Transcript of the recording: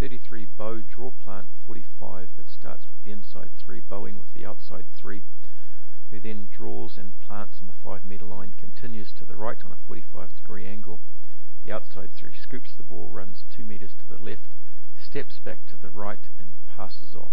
33 bow draw plant 45. It starts with the inside three bowing with the outside three, who then draws and plants on the 5 metre line, continues to the right on a 45 degree angle. The outside three scoops the ball, runs 2 metres to the left, steps back to the right and passes off.